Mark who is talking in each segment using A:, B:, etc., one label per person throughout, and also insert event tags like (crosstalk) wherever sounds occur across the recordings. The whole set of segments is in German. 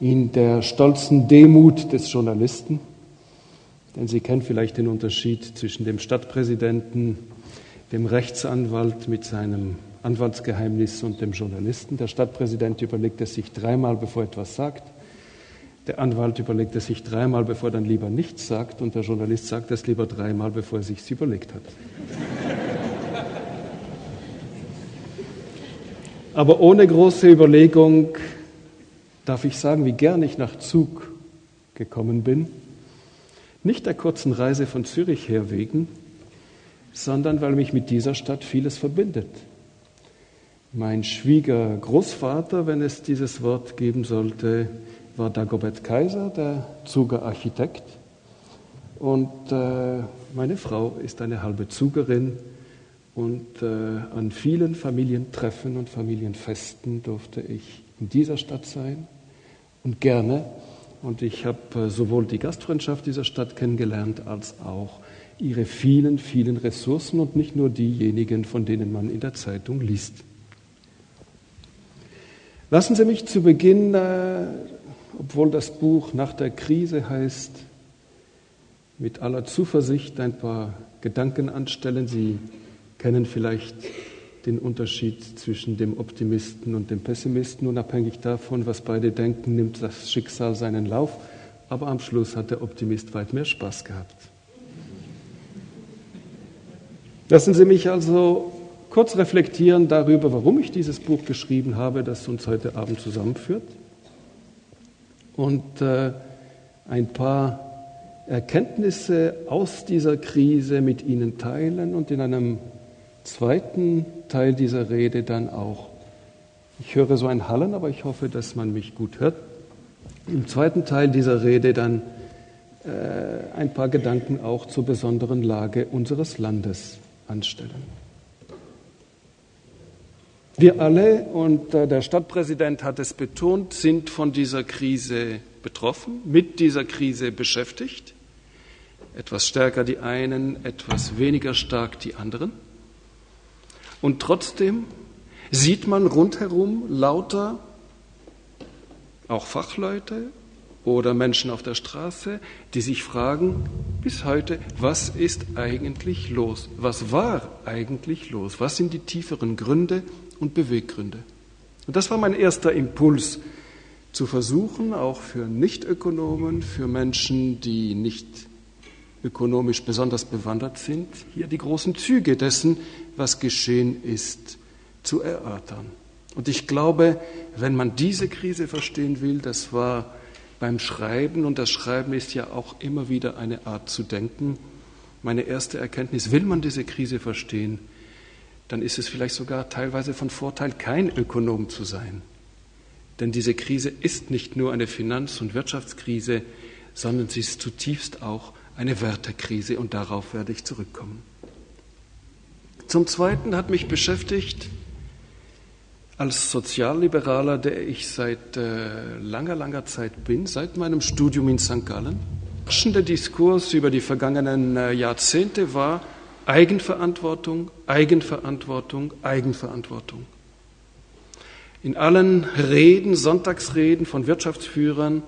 A: in der stolzen Demut des Journalisten, denn Sie kennen vielleicht den Unterschied zwischen dem Stadtpräsidenten, dem Rechtsanwalt mit seinem Anwaltsgeheimnis und dem Journalisten. Der Stadtpräsident überlegt es sich dreimal, bevor er etwas sagt. Der Anwalt überlegt es sich dreimal, bevor er dann lieber nichts sagt. Und der Journalist sagt es lieber dreimal, bevor er sich überlegt hat. Aber ohne große Überlegung darf ich sagen, wie gern ich nach Zug gekommen bin. Nicht der kurzen Reise von Zürich her wegen, sondern weil mich mit dieser Stadt vieles verbindet. Mein Schwiegergroßvater, wenn es dieses Wort geben sollte, war Dagobert Kaiser, der Zuger Architekt. Und äh, meine Frau ist eine halbe Zugerin. Und äh, an vielen Familientreffen und Familienfesten durfte ich in dieser Stadt sein und gerne. Und ich habe äh, sowohl die Gastfreundschaft dieser Stadt kennengelernt als auch ihre vielen, vielen Ressourcen und nicht nur diejenigen, von denen man in der Zeitung liest. Lassen Sie mich zu Beginn, äh, obwohl das Buch nach der Krise heißt, mit aller Zuversicht ein paar Gedanken anstellen. Sie kennen vielleicht den Unterschied zwischen dem Optimisten und dem Pessimisten. Unabhängig davon, was beide denken, nimmt das Schicksal seinen Lauf. Aber am Schluss hat der Optimist weit mehr Spaß gehabt. Lassen Sie mich also kurz reflektieren darüber, warum ich dieses Buch geschrieben habe, das uns heute Abend zusammenführt. Und äh, ein paar Erkenntnisse aus dieser Krise mit Ihnen teilen und in einem zweiten Teil dieser Rede dann auch, ich höre so ein Hallen, aber ich hoffe, dass man mich gut hört, im zweiten Teil dieser Rede dann äh, ein paar Gedanken auch zur besonderen Lage unseres Landes anstellen. Wir alle, und äh, der Stadtpräsident hat es betont, sind von dieser Krise betroffen, mit dieser Krise beschäftigt. Etwas stärker die einen, etwas weniger stark die anderen. Und trotzdem sieht man rundherum lauter, auch Fachleute oder Menschen auf der Straße, die sich fragen bis heute, was ist eigentlich los? Was war eigentlich los? Was sind die tieferen Gründe und Beweggründe. Und das war mein erster Impuls, zu versuchen, auch für Nichtökonomen, für Menschen, die nicht ökonomisch besonders bewandert sind, hier die großen Züge dessen, was geschehen ist, zu erörtern. Und ich glaube, wenn man diese Krise verstehen will, das war beim Schreiben, und das Schreiben ist ja auch immer wieder eine Art zu denken, meine erste Erkenntnis, will man diese Krise verstehen, dann ist es vielleicht sogar teilweise von Vorteil, kein Ökonom zu sein. Denn diese Krise ist nicht nur eine Finanz- und Wirtschaftskrise, sondern sie ist zutiefst auch eine Wertekrise und darauf werde ich zurückkommen. Zum Zweiten hat mich beschäftigt, als Sozialliberaler, der ich seit äh, langer, langer Zeit bin, seit meinem Studium in St. Gallen, der Diskurs über die vergangenen äh, Jahrzehnte war, Eigenverantwortung, Eigenverantwortung, Eigenverantwortung. In allen Reden, Sonntagsreden von Wirtschaftsführern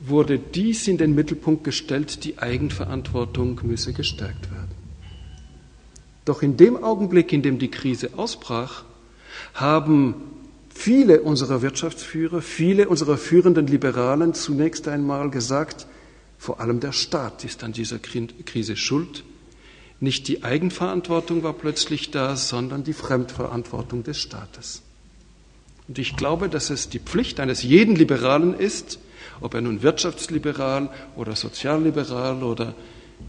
A: wurde dies in den Mittelpunkt gestellt, die Eigenverantwortung müsse gestärkt werden. Doch in dem Augenblick, in dem die Krise ausbrach, haben viele unserer Wirtschaftsführer, viele unserer führenden Liberalen zunächst einmal gesagt, vor allem der Staat ist an dieser Krise schuld, nicht die Eigenverantwortung war plötzlich da, sondern die Fremdverantwortung des Staates. Und ich glaube, dass es die Pflicht eines jeden Liberalen ist, ob er nun wirtschaftsliberal oder sozialliberal oder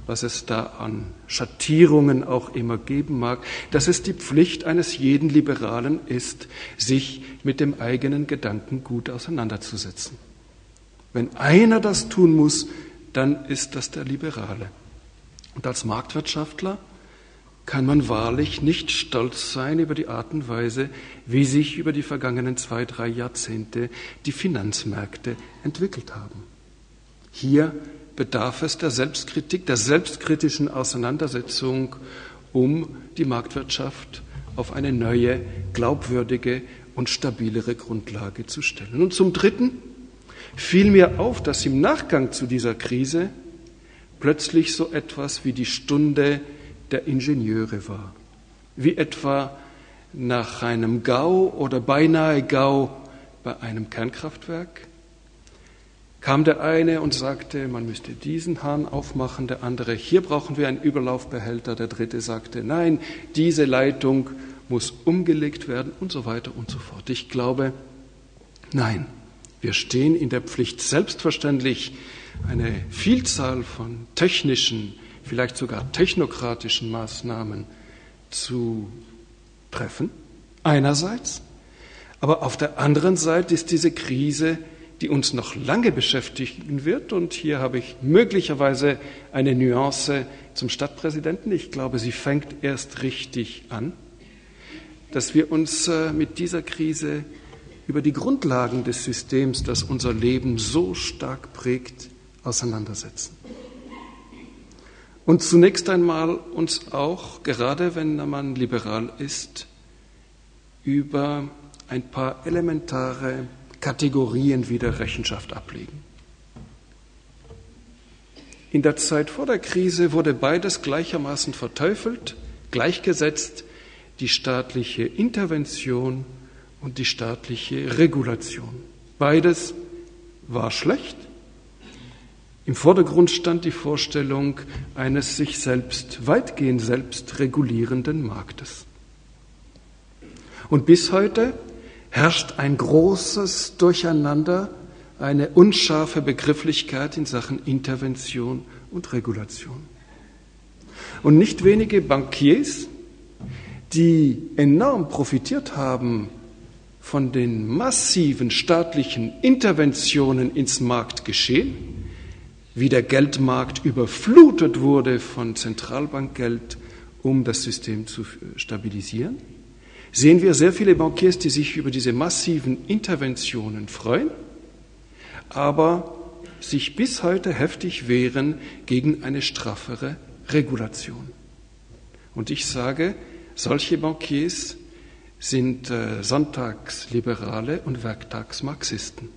A: was es da an Schattierungen auch immer geben mag, dass es die Pflicht eines jeden Liberalen ist, sich mit dem eigenen Gedanken gut auseinanderzusetzen. Wenn einer das tun muss, dann ist das der Liberale. Und als Marktwirtschaftler kann man wahrlich nicht stolz sein über die Art und Weise, wie sich über die vergangenen zwei, drei Jahrzehnte die Finanzmärkte entwickelt haben. Hier bedarf es der Selbstkritik, der selbstkritischen Auseinandersetzung, um die Marktwirtschaft auf eine neue, glaubwürdige und stabilere Grundlage zu stellen. Und zum Dritten fiel mir auf, dass im Nachgang zu dieser Krise plötzlich so etwas wie die Stunde der Ingenieure war, wie etwa nach einem Gau oder beinahe Gau bei einem Kernkraftwerk kam der eine und sagte, man müsste diesen Hahn aufmachen, der andere, hier brauchen wir einen Überlaufbehälter, der dritte sagte, nein, diese Leitung muss umgelegt werden und so weiter und so fort. Ich glaube, nein, wir stehen in der Pflicht, selbstverständlich eine Vielzahl von technischen, vielleicht sogar technokratischen Maßnahmen zu treffen, einerseits, aber auf der anderen Seite ist diese Krise die uns noch lange beschäftigen wird. Und hier habe ich möglicherweise eine Nuance zum Stadtpräsidenten. Ich glaube, sie fängt erst richtig an, dass wir uns äh, mit dieser Krise über die Grundlagen des Systems, das unser Leben so stark prägt, auseinandersetzen. Und zunächst einmal uns auch, gerade wenn man liberal ist, über ein paar elementare Kategorien wieder Rechenschaft ablegen. In der Zeit vor der Krise wurde beides gleichermaßen verteufelt, gleichgesetzt, die staatliche Intervention und die staatliche Regulation. Beides war schlecht. Im Vordergrund stand die Vorstellung eines sich selbst, weitgehend selbst regulierenden Marktes. Und bis heute herrscht ein großes Durcheinander, eine unscharfe Begrifflichkeit in Sachen Intervention und Regulation. Und nicht wenige Bankiers, die enorm profitiert haben von den massiven staatlichen Interventionen ins Marktgeschehen, wie der Geldmarkt überflutet wurde von Zentralbankgeld, um das System zu stabilisieren, sehen wir sehr viele Bankiers, die sich über diese massiven Interventionen freuen, aber sich bis heute heftig wehren gegen eine straffere Regulation. Und ich sage, solche Bankiers sind äh, Sonntagsliberale und Werktagsmarxisten.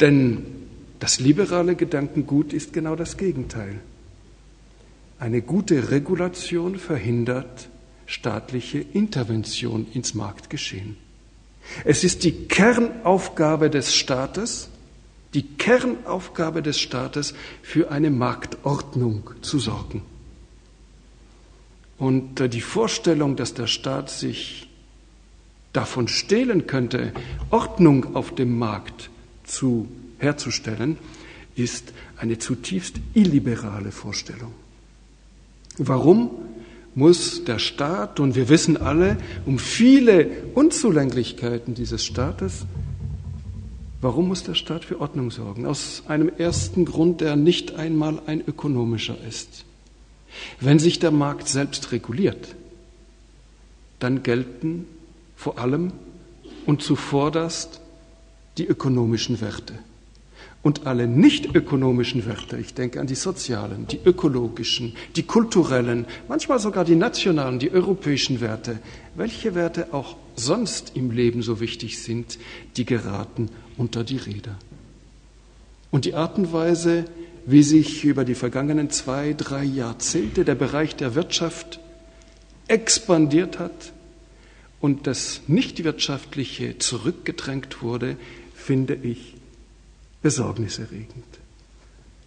A: Denn das liberale Gedankengut ist genau das Gegenteil. Eine gute Regulation verhindert staatliche Intervention ins Marktgeschehen. Es ist die Kernaufgabe des Staates, die Kernaufgabe des Staates, für eine Marktordnung zu sorgen. Und äh, die Vorstellung, dass der Staat sich davon stehlen könnte, Ordnung auf dem Markt zu, herzustellen, ist eine zutiefst illiberale Vorstellung. Warum? Muss der Staat, und wir wissen alle um viele Unzulänglichkeiten dieses Staates, warum muss der Staat für Ordnung sorgen? Aus einem ersten Grund, der nicht einmal ein ökonomischer ist. Wenn sich der Markt selbst reguliert, dann gelten vor allem und zuvorderst die ökonomischen Werte und alle nicht ökonomischen Werte, ich denke an die sozialen, die ökologischen, die kulturellen, manchmal sogar die nationalen, die europäischen Werte, welche Werte auch sonst im Leben so wichtig sind, die geraten unter die Räder. Und die Art und Weise, wie sich über die vergangenen zwei, drei Jahrzehnte der Bereich der Wirtschaft expandiert hat und das Nichtwirtschaftliche zurückgedrängt wurde, finde ich besorgniserregend.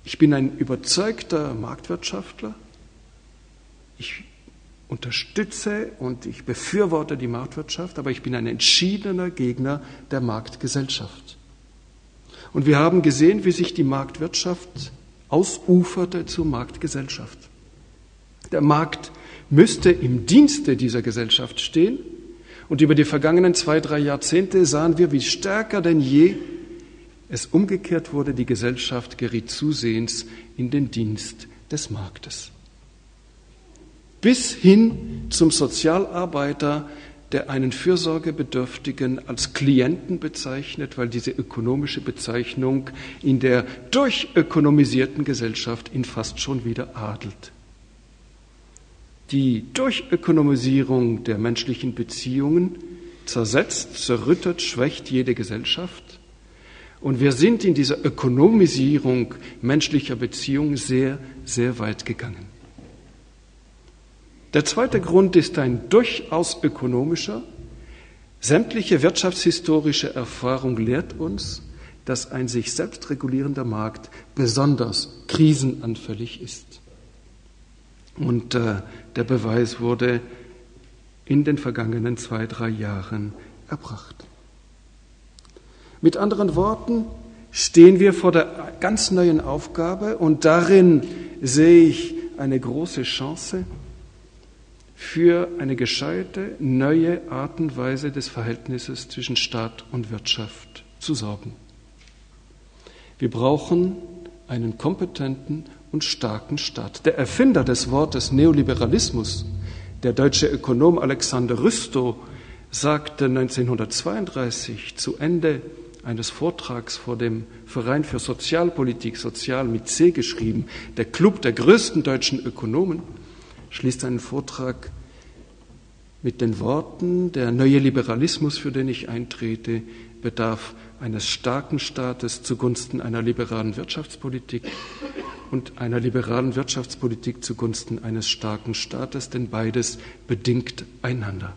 A: Ich bin ein überzeugter Marktwirtschaftler. Ich unterstütze und ich befürworte die Marktwirtschaft, aber ich bin ein entschiedener Gegner der Marktgesellschaft. Und wir haben gesehen, wie sich die Marktwirtschaft ausuferte zur Marktgesellschaft. Der Markt müsste im Dienste dieser Gesellschaft stehen. Und über die vergangenen zwei, drei Jahrzehnte sahen wir, wie stärker denn je es umgekehrt wurde, die Gesellschaft geriet zusehends in den Dienst des Marktes. Bis hin zum Sozialarbeiter, der einen Fürsorgebedürftigen als Klienten bezeichnet, weil diese ökonomische Bezeichnung in der durchökonomisierten Gesellschaft ihn fast schon wieder adelt. Die Durchökonomisierung der menschlichen Beziehungen zersetzt, zerrüttet, schwächt jede Gesellschaft Und wir sind in dieser Ökonomisierung menschlicher Beziehungen sehr, sehr weit gegangen. Der zweite Grund ist ein durchaus ökonomischer. Sämtliche wirtschaftshistorische Erfahrung lehrt uns, dass ein sich selbst regulierender Markt besonders krisenanfällig ist. Und äh, der Beweis wurde in den vergangenen zwei, drei Jahren erbracht. Mit anderen Worten stehen wir vor der ganz neuen Aufgabe und darin sehe ich eine große Chance für eine gescheite neue Art und Weise des Verhältnisses zwischen Staat und Wirtschaft zu sorgen. Wir brauchen einen kompetenten und starken Staat. Der Erfinder des Wortes Neoliberalismus, der deutsche Ökonom Alexander Rüstow, sagte 1932 zu Ende eines Vortrags vor dem Verein für Sozialpolitik, Sozial mit C geschrieben, der Club der größten deutschen Ökonomen, schließt einen Vortrag mit den Worten, der neue Liberalismus, für den ich eintrete, bedarf eines starken Staates zugunsten einer liberalen Wirtschaftspolitik und einer liberalen Wirtschaftspolitik zugunsten eines starken Staates, denn beides bedingt einander.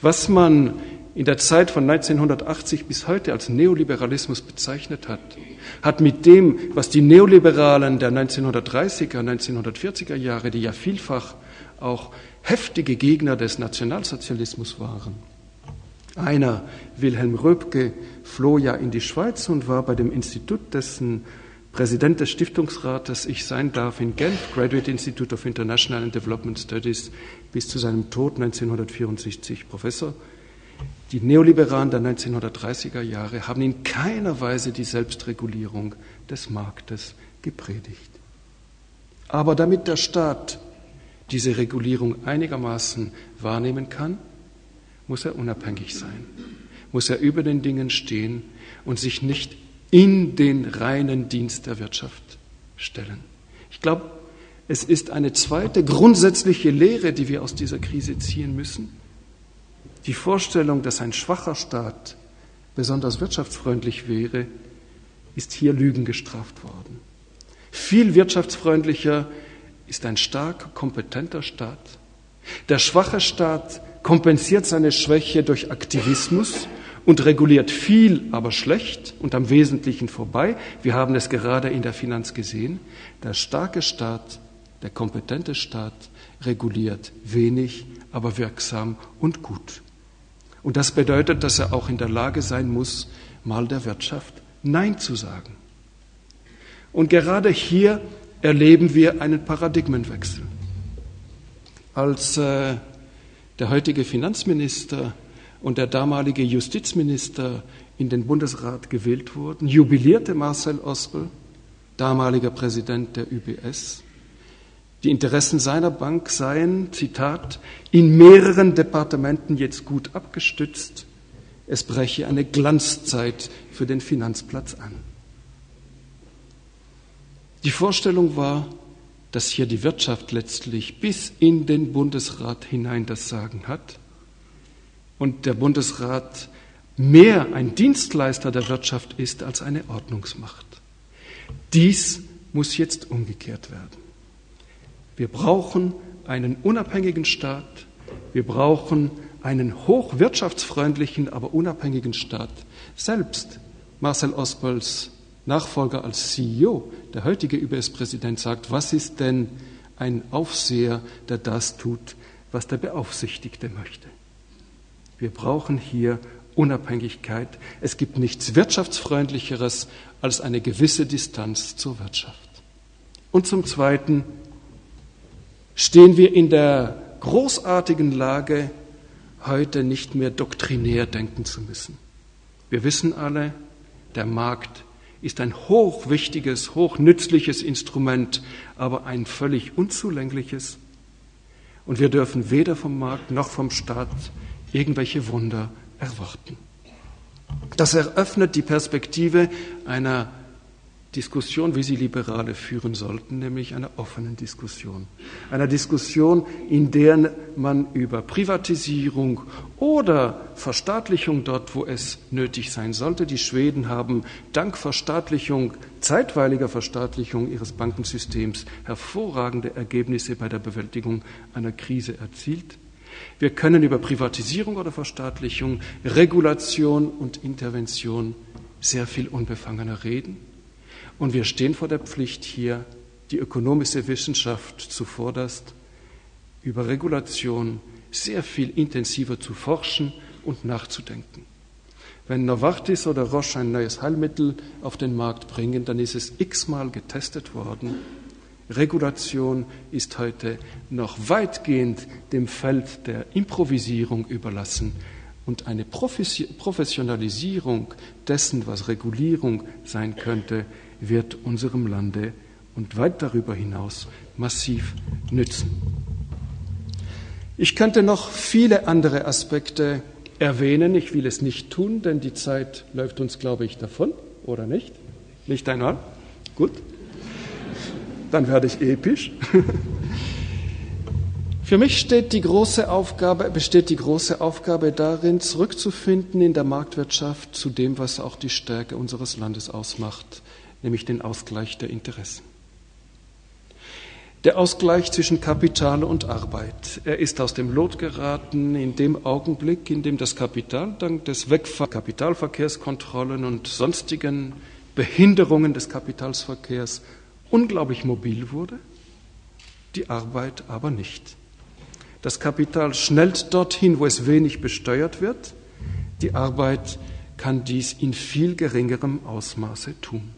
A: Was man in der Zeit von 1980 bis heute als Neoliberalismus bezeichnet hat, hat mit dem, was die Neoliberalen der 1930er, 1940er Jahre, die ja vielfach auch heftige Gegner des Nationalsozialismus waren. Einer, Wilhelm Röpke, floh ja in die Schweiz und war bei dem Institut, dessen Präsident des Stiftungsrates ich sein darf in Genf, Graduate Institute of International and Development Studies, bis zu seinem Tod 1964 Professor. Die Neoliberalen der 1930er Jahre haben in keiner Weise die Selbstregulierung des Marktes gepredigt. Aber damit der Staat diese Regulierung einigermaßen wahrnehmen kann, muss er unabhängig sein, muss er über den Dingen stehen und sich nicht in den reinen Dienst der Wirtschaft stellen. Ich glaube, es ist eine zweite grundsätzliche Lehre, die wir aus dieser Krise ziehen müssen. Die Vorstellung, dass ein schwacher Staat besonders wirtschaftsfreundlich wäre, ist hier Lügen gestraft worden. Viel wirtschaftsfreundlicher ist ein stark kompetenter Staat. Der schwache Staat kompensiert seine Schwäche durch Aktivismus und reguliert viel, aber schlecht und am Wesentlichen vorbei. Wir haben es gerade in der Finanz gesehen. Der starke Staat, der kompetente Staat reguliert wenig, aber wirksam und gut. Und das bedeutet, dass er auch in der Lage sein muss, mal der Wirtschaft Nein zu sagen. Und gerade hier erleben wir einen Paradigmenwechsel. Als äh, der heutige Finanzminister und der damalige Justizminister in den Bundesrat gewählt wurden, jubilierte Marcel Ospel, damaliger Präsident der UBS, die Interessen seiner Bank seien, Zitat, in mehreren Departementen jetzt gut abgestützt, es breche eine Glanzzeit für den Finanzplatz an. Die Vorstellung war, dass hier die Wirtschaft letztlich bis in den Bundesrat hinein das Sagen hat und der Bundesrat mehr ein Dienstleister der Wirtschaft ist als eine Ordnungsmacht. Dies muss jetzt umgekehrt werden. Wir brauchen einen unabhängigen Staat, wir brauchen einen hochwirtschaftsfreundlichen, aber unabhängigen Staat. Selbst Marcel Ospels Nachfolger als CEO, der heutige UBS-Präsident, sagt, was ist denn ein Aufseher, der das tut, was der Beaufsichtigte möchte? Wir brauchen hier Unabhängigkeit. Es gibt nichts wirtschaftsfreundlicheres als eine gewisse Distanz zur Wirtschaft. Und zum Zweiten stehen wir in der großartigen Lage, heute nicht mehr doktrinär denken zu müssen. Wir wissen alle, der Markt ist ein hochwichtiges, hochnützliches Instrument, aber ein völlig unzulängliches. Und wir dürfen weder vom Markt noch vom Staat irgendwelche Wunder erwarten. Das eröffnet die Perspektive einer Diskussion, wie sie Liberale führen sollten, nämlich einer offenen Diskussion. Einer Diskussion, in der man über Privatisierung oder Verstaatlichung dort, wo es nötig sein sollte, die Schweden haben dank Verstaatlichung, zeitweiliger Verstaatlichung ihres Bankensystems hervorragende Ergebnisse bei der Bewältigung einer Krise erzielt. Wir können über Privatisierung oder Verstaatlichung, Regulation und Intervention sehr viel unbefangener reden. Und wir stehen vor der Pflicht hier, die ökonomische Wissenschaft zuvorderst, über Regulation sehr viel intensiver zu forschen und nachzudenken. Wenn Novartis oder Roche ein neues Heilmittel auf den Markt bringen, dann ist es x-mal getestet worden. Regulation ist heute noch weitgehend dem Feld der Improvisierung überlassen und eine Professionalisierung dessen, was Regulierung sein könnte, wird unserem Lande und weit darüber hinaus massiv nützen. Ich könnte noch viele andere Aspekte erwähnen. Ich will es nicht tun, denn die Zeit läuft uns, glaube ich, davon, oder nicht? Nicht einmal? Gut. Dann werde ich episch. (laughs) Für mich steht die große Aufgabe, besteht die große Aufgabe darin, zurückzufinden in der Marktwirtschaft zu dem, was auch die Stärke unseres Landes ausmacht, nämlich den Ausgleich der Interessen. Der Ausgleich zwischen Kapital und Arbeit. Er ist aus dem Lot geraten in dem Augenblick, in dem das Kapital dank des Wegfalls Kapitalverkehrskontrollen und sonstigen Behinderungen des Kapitalsverkehrs unglaublich mobil wurde, die Arbeit aber nicht. Das Kapital schnellt dorthin, wo es wenig besteuert wird, die Arbeit kann dies in viel geringerem Ausmaße tun.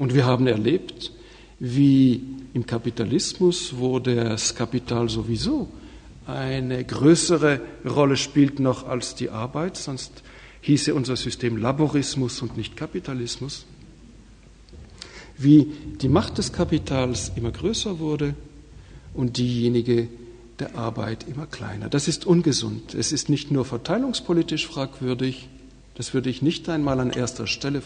A: Und wir haben erlebt, wie im Kapitalismus, wo das Kapital sowieso eine größere Rolle spielt noch als die Arbeit, sonst hieße unser System Laborismus und nicht Kapitalismus, wie die Macht des Kapitals immer größer wurde und diejenige der Arbeit immer kleiner. Das ist ungesund. Es ist nicht nur verteilungspolitisch fragwürdig, das würde ich nicht einmal an erster Stelle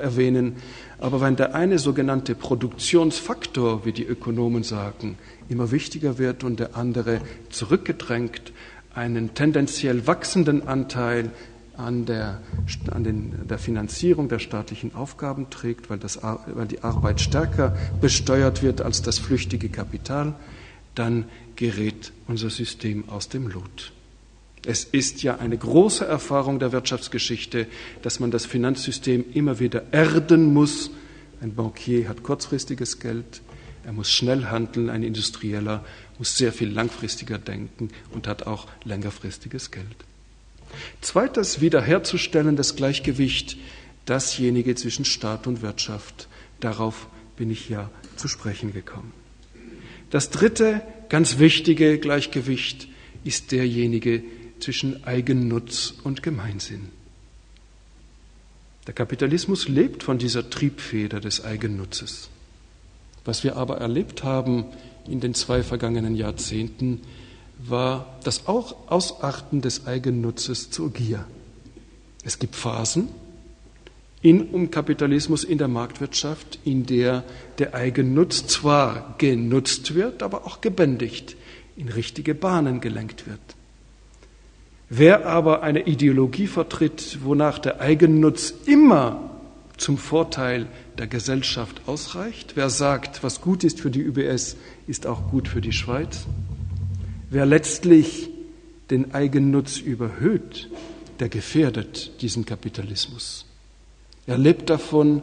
A: erwähnen. Aber wenn der eine sogenannte Produktionsfaktor, wie die Ökonomen sagen, immer wichtiger wird und der andere zurückgedrängt, einen tendenziell wachsenden Anteil an der, an den, der Finanzierung der staatlichen Aufgaben trägt, weil, das, weil die Arbeit stärker besteuert wird als das flüchtige Kapital, dann gerät unser System aus dem Lot. Es ist ja eine große Erfahrung der Wirtschaftsgeschichte, dass man das Finanzsystem immer wieder erden muss. Ein Bankier hat kurzfristiges Geld, er muss schnell handeln, ein Industrieller muss sehr viel langfristiger denken und hat auch längerfristiges Geld. Zweites, wiederherzustellen das Gleichgewicht, dasjenige zwischen Staat und Wirtschaft. Darauf bin ich ja zu sprechen gekommen. Das dritte, ganz wichtige Gleichgewicht ist derjenige zwischen Eigennutz und Gemeinsinn. Der Kapitalismus lebt von dieser Triebfeder des Eigennutzes. Was wir aber erlebt haben in den zwei vergangenen Jahrzehnten, war das auch Ausarten des Eigennutzes zur Gier. Es gibt Phasen in um Kapitalismus in der Marktwirtschaft, in der der Eigennutz zwar genutzt wird, aber auch gebändigt, in richtige Bahnen gelenkt wird. Wer aber eine Ideologie vertritt, wonach der Eigennutz immer zum Vorteil der Gesellschaft ausreicht, wer sagt, was gut ist für die UBS, ist auch gut für die Schweiz, wer letztlich den Eigennutz überhöht, der gefährdet diesen Kapitalismus. Er lebt davon,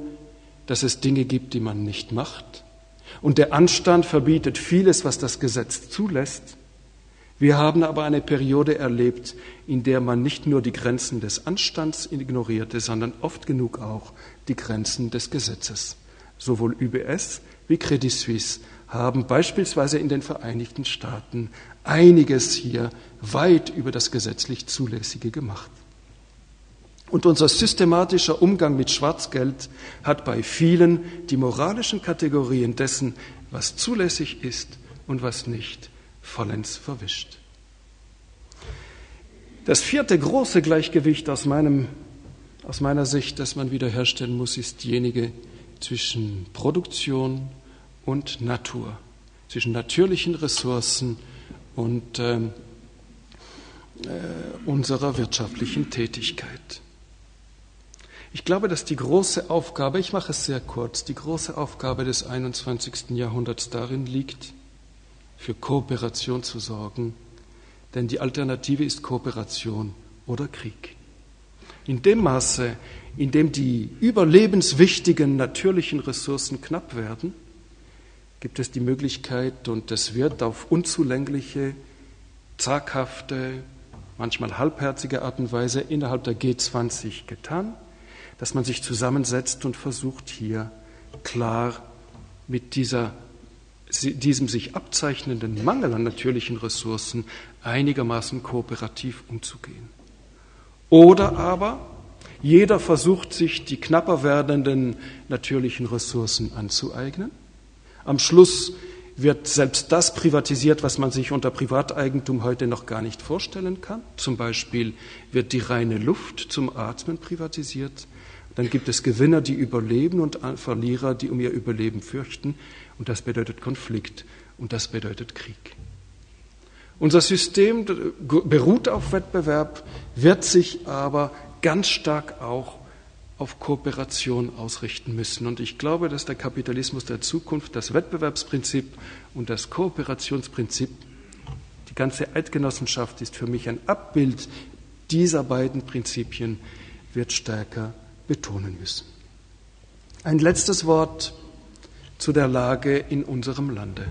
A: dass es Dinge gibt, die man nicht macht. Und der Anstand verbietet vieles, was das Gesetz zulässt. Wir haben aber eine Periode erlebt, in der man nicht nur die Grenzen des Anstands ignorierte, sondern oft genug auch die Grenzen des Gesetzes. Sowohl UBS wie Credit Suisse haben beispielsweise in den Vereinigten Staaten einiges hier weit über das gesetzlich Zulässige gemacht. Und unser systematischer Umgang mit Schwarzgeld hat bei vielen die moralischen Kategorien dessen, was zulässig ist und was nicht, vollends verwischt. Das vierte große Gleichgewicht aus, meinem, aus meiner Sicht, das man wiederherstellen muss, ist diejenige zwischen Produktion und Natur, zwischen natürlichen Ressourcen und äh, äh, unserer wirtschaftlichen Tätigkeit. Ich glaube, dass die große Aufgabe, ich mache es sehr kurz, die große Aufgabe des 21. Jahrhunderts darin liegt, für Kooperation zu sorgen, denn die Alternative ist Kooperation oder Krieg. In dem Maße, in dem die überlebenswichtigen natürlichen Ressourcen knapp werden, gibt es die Möglichkeit, und es wird auf unzulängliche, zaghafte, manchmal halbherzige Art und Weise innerhalb der G20 getan, dass man sich zusammensetzt und versucht hier klar mit dieser, diesem sich abzeichnenden Mangel an natürlichen Ressourcen einigermaßen kooperativ umzugehen. Oder aber jeder versucht sich die knapper werdenden natürlichen Ressourcen anzueignen. Am Schluss wird selbst das privatisiert, was man sich unter Privateigentum heute noch gar nicht vorstellen kann. Zum Beispiel wird die reine Luft zum Atmen privatisiert. Dann gibt es Gewinner, die überleben und Verlierer, die um ihr Überleben fürchten. Und das bedeutet Konflikt und das bedeutet Krieg. Unser System beruht auf Wettbewerb, wird sich aber ganz stark auch auf Kooperation ausrichten müssen. Und ich glaube, dass der Kapitalismus der Zukunft das Wettbewerbsprinzip und das Kooperationsprinzip, die ganze Eidgenossenschaft ist für mich ein Abbild dieser beiden Prinzipien, wird stärker betonen müssen. Ein letztes Wort zu der Lage in unserem Lande.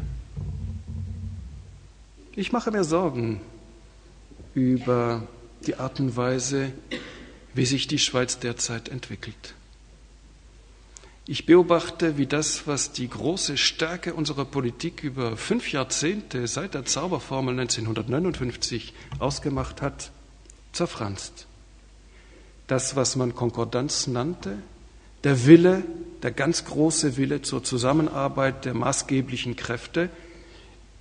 A: Ich mache mir Sorgen über die Art und Weise, wie sich die Schweiz derzeit entwickelt. Ich beobachte, wie das, was die große Stärke unserer Politik über fünf Jahrzehnte seit der Zauberformel 1959 ausgemacht hat, zerfranst das, was man Konkordanz nannte, der Wille, der ganz große Wille zur Zusammenarbeit der maßgeblichen Kräfte,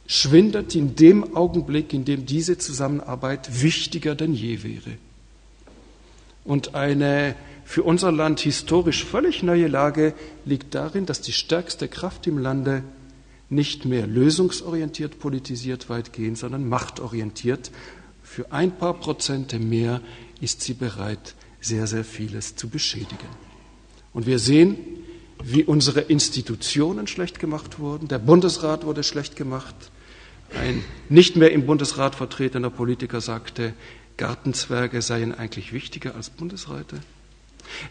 A: schwindet in dem Augenblick, in dem diese Zusammenarbeit wichtiger denn je wäre. Und eine für unser Land historisch völlig neue Lage liegt darin, dass die stärkste Kraft im Lande nicht mehr lösungsorientiert politisiert weitgehend, sondern machtorientiert. Für ein paar Prozente mehr ist sie bereit, sehr, sehr vieles zu beschädigen. Und wir sehen, wie unsere Institutionen schlecht gemacht wurden. Der Bundesrat wurde schlecht gemacht. Ein nicht mehr im Bundesrat vertretener Politiker sagte, Gartenzwerge seien eigentlich wichtiger als Bundesräte.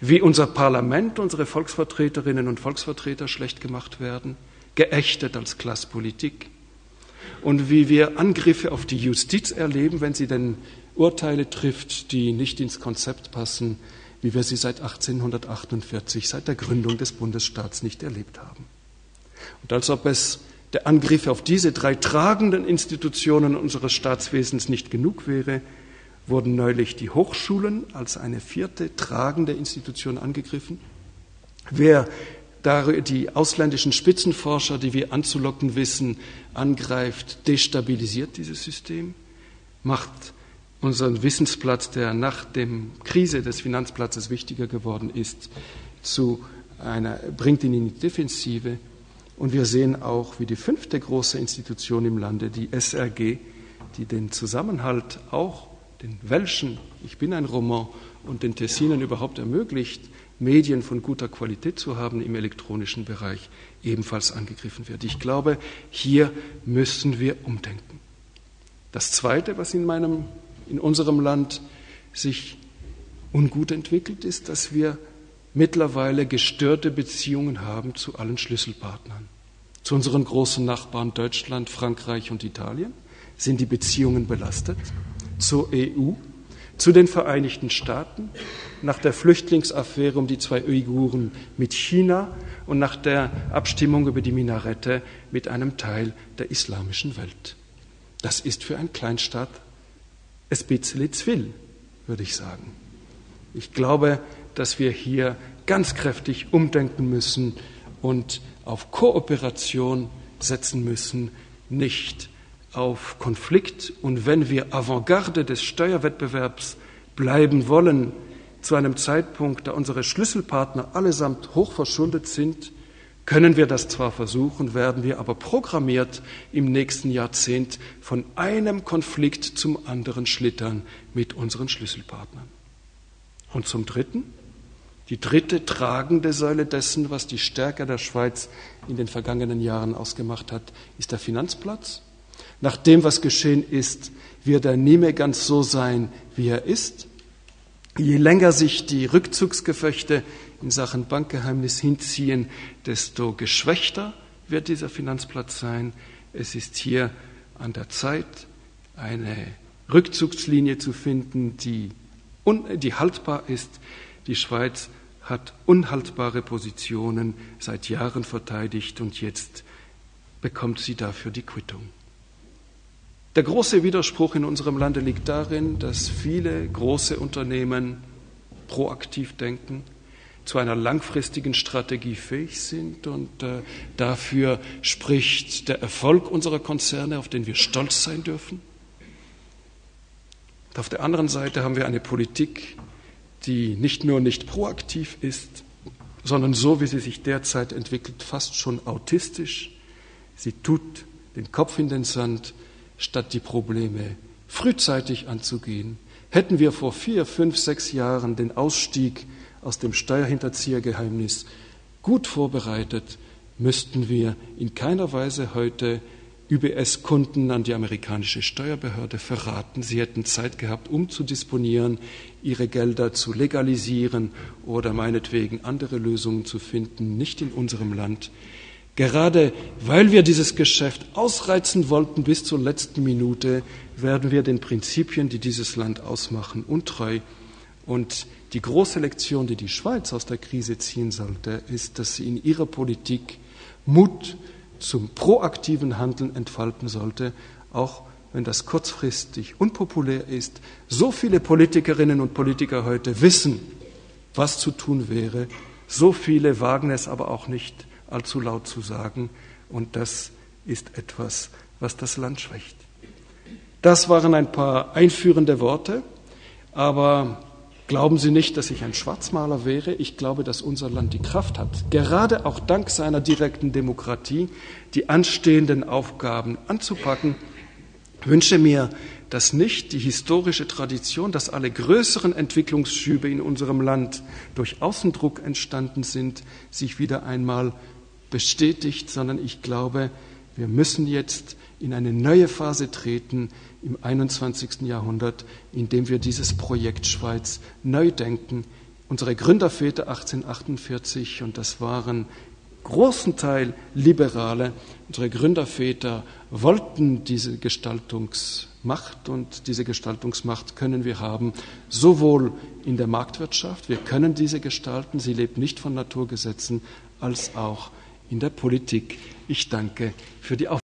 A: Wie unser Parlament, unsere Volksvertreterinnen und Volksvertreter schlecht gemacht werden, geächtet als Klasspolitik. Und wie wir Angriffe auf die Justiz erleben, wenn sie denn Urteile trifft, die nicht ins Konzept passen, wie wir sie seit 1848, seit der Gründung des Bundesstaats nicht erlebt haben. Und als ob es der Angriff auf diese drei tragenden Institutionen unseres Staatswesens nicht genug wäre, wurden neulich die Hochschulen als eine vierte tragende Institution angegriffen. Wer die ausländischen Spitzenforscher, die wir anzulocken wissen, angreift, destabilisiert dieses System, macht unseren Wissensplatz, der nach der Krise des Finanzplatzes wichtiger geworden ist, zu einer, bringt ihn in die Defensive. Und wir sehen auch, wie die fünfte große Institution im Lande, die SRG, die den Zusammenhalt auch den Welschen, ich bin ein Roman, und den Tessinen überhaupt ermöglicht, Medien von guter Qualität zu haben im elektronischen Bereich, ebenfalls angegriffen wird. Ich glaube, hier müssen wir umdenken. Das Zweite, was in meinem in unserem Land sich ungut entwickelt, ist, dass wir mittlerweile gestörte Beziehungen haben zu allen Schlüsselpartnern. Zu unseren großen Nachbarn Deutschland, Frankreich und Italien sind die Beziehungen belastet. Zur EU, zu den Vereinigten Staaten, nach der Flüchtlingsaffäre um die zwei Uiguren mit China und nach der Abstimmung über die Minarette mit einem Teil der islamischen Welt. Das ist für einen Kleinstaat es bisschen zu viel, würde ich sagen. Ich glaube, dass wir hier ganz kräftig umdenken müssen und auf Kooperation setzen müssen, nicht auf Konflikt. Und wenn wir Avantgarde des Steuerwettbewerbs bleiben wollen, zu einem Zeitpunkt, da unsere Schlüsselpartner allesamt hochverschuldet sind, können wir das zwar versuchen, werden wir aber programmiert im nächsten Jahrzehnt von einem Konflikt zum anderen schlittern mit unseren Schlüsselpartnern. Und zum Dritten, die dritte tragende Säule dessen, was die Stärke der Schweiz in den vergangenen Jahren ausgemacht hat, ist der Finanzplatz. Nach dem, was geschehen ist, wird er nie mehr ganz so sein, wie er ist. Je länger sich die Rückzugsgefechte in Sachen Bankgeheimnis hinziehen, desto geschwächter wird dieser Finanzplatz sein. Es ist hier an der Zeit, eine Rückzugslinie zu finden, die, die haltbar ist. Die Schweiz hat unhaltbare Positionen seit Jahren verteidigt und jetzt bekommt sie dafür die Quittung. Der große Widerspruch in unserem Lande liegt darin, dass viele große Unternehmen proaktiv denken, zu einer langfristigen Strategie fähig sind und äh, dafür spricht der Erfolg unserer Konzerne, auf den wir stolz sein dürfen. Und auf der anderen Seite haben wir eine Politik, die nicht nur nicht proaktiv ist, sondern so, wie sie sich derzeit entwickelt, fast schon autistisch. Sie tut den Kopf in den Sand, statt die Probleme frühzeitig anzugehen. Hätten wir vor vier, fünf, sechs Jahren den Ausstieg aus dem Steuerhinterziehergeheimnis gut vorbereitet, müssten wir in keiner Weise heute UBS-Kunden an die amerikanische Steuerbehörde verraten. Sie hätten Zeit gehabt, um zu disponieren, ihre Gelder zu legalisieren oder meinetwegen andere Lösungen zu finden, nicht in unserem Land. Gerade weil wir dieses Geschäft ausreizen wollten bis zur letzten Minute, werden wir den Prinzipien, die dieses Land ausmachen, untreu. Und die große Lektion, die die Schweiz aus der Krise ziehen sollte, ist, dass sie in ihrer Politik Mut zum proaktiven Handeln entfalten sollte, auch wenn das kurzfristig unpopulär ist. So viele Politikerinnen und Politiker heute wissen, was zu tun wäre, so viele wagen es aber auch nicht allzu laut zu sagen. Und das ist etwas, was das Land schwächt. Das waren ein paar einführende Worte, aber glauben Sie nicht, dass ich ein Schwarzmaler wäre. Ich glaube, dass unser Land die Kraft hat, gerade auch dank seiner direkten Demokratie, die anstehenden Aufgaben anzupacken. Ich wünsche mir, dass nicht die historische Tradition, dass alle größeren Entwicklungsschübe in unserem Land durch Außendruck entstanden sind, sich wieder einmal bestätigt, sondern ich glaube, wir müssen jetzt in eine neue Phase treten im 21. Jahrhundert, in dem wir dieses Projekt Schweiz neu denken. Unsere Gründerväter 1848, und das waren großen Teil Liberale, unsere Gründerväter wollten diese Gestaltungsmacht und diese Gestaltungsmacht können wir haben, sowohl in der Marktwirtschaft, wir können diese gestalten, sie lebt nicht von Naturgesetzen, als auch in der Politik. Ich danke für die Aufmerksamkeit.